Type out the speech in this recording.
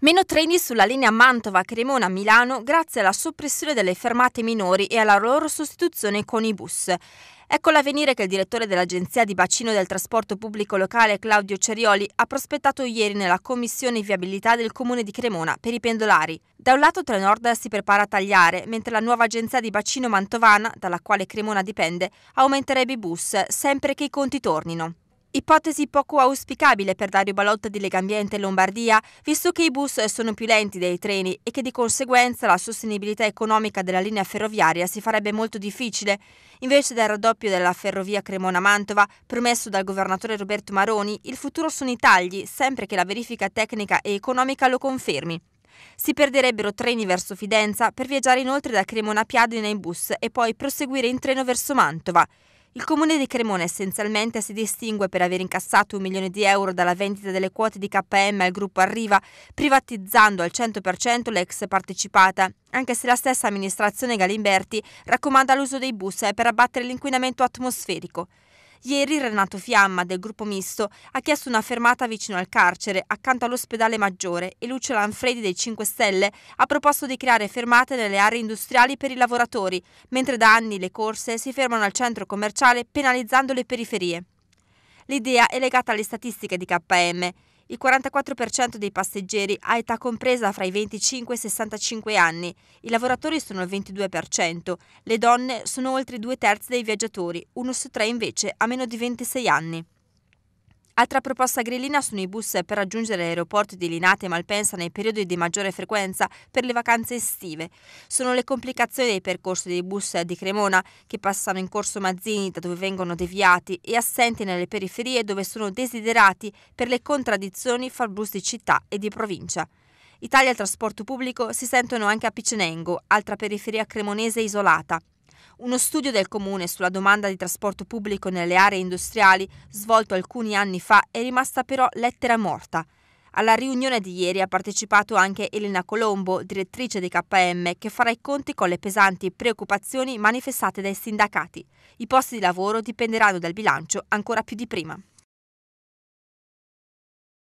Meno treni sulla linea Mantova-Cremona-Milano grazie alla soppressione delle fermate minori e alla loro sostituzione con i bus. Ecco l'avvenire che il direttore dell'Agenzia di Bacino del Trasporto Pubblico Locale Claudio Cerioli ha prospettato ieri nella Commissione Viabilità del Comune di Cremona per i pendolari. Da un lato Trenord si prepara a tagliare, mentre la nuova agenzia di bacino mantovana, dalla quale Cremona dipende, aumenterebbe i bus sempre che i conti tornino. Ipotesi poco auspicabile per Dario Balotta di Legambiente Lombardia, visto che i bus sono più lenti dei treni e che di conseguenza la sostenibilità economica della linea ferroviaria si farebbe molto difficile. Invece del raddoppio della ferrovia Cremona-Mantova, promesso dal governatore Roberto Maroni, il futuro sono i tagli, sempre che la verifica tecnica e economica lo confermi. Si perderebbero treni verso Fidenza per viaggiare inoltre da Cremona a Piadina in bus e poi proseguire in treno verso Mantova. Il comune di Cremona essenzialmente si distingue per aver incassato un milione di euro dalla vendita delle quote di KM al gruppo Arriva, privatizzando al 100% l'ex partecipata, anche se la stessa amministrazione Galimberti raccomanda l'uso dei bus per abbattere l'inquinamento atmosferico. Ieri Renato Fiamma del gruppo misto ha chiesto una fermata vicino al carcere, accanto all'ospedale maggiore, e Lucio Lanfredi dei 5 Stelle ha proposto di creare fermate nelle aree industriali per i lavoratori, mentre da anni le corse si fermano al centro commerciale penalizzando le periferie. L'idea è legata alle statistiche di KM. Il 44% dei passeggeri ha età compresa fra i 25 e i 65 anni, i lavoratori sono il 22%, le donne sono oltre due terzi dei viaggiatori, uno su tre invece ha meno di 26 anni. Altra proposta grillina sono i bus per raggiungere l'aeroporto di Linate e Malpensa nei periodi di maggiore frequenza per le vacanze estive. Sono le complicazioni dei percorsi dei bus di Cremona che passano in corso Mazzini da dove vengono deviati e assenti nelle periferie dove sono desiderati per le contraddizioni fra bus di città e di provincia. Italia Trasporto Pubblico si sentono anche a Picenengo, altra periferia cremonese isolata. Uno studio del comune sulla domanda di trasporto pubblico nelle aree industriali, svolto alcuni anni fa, è rimasta però lettera morta. Alla riunione di ieri ha partecipato anche Elena Colombo, direttrice di KM, che farà i conti con le pesanti preoccupazioni manifestate dai sindacati. I posti di lavoro dipenderanno dal bilancio ancora più di prima.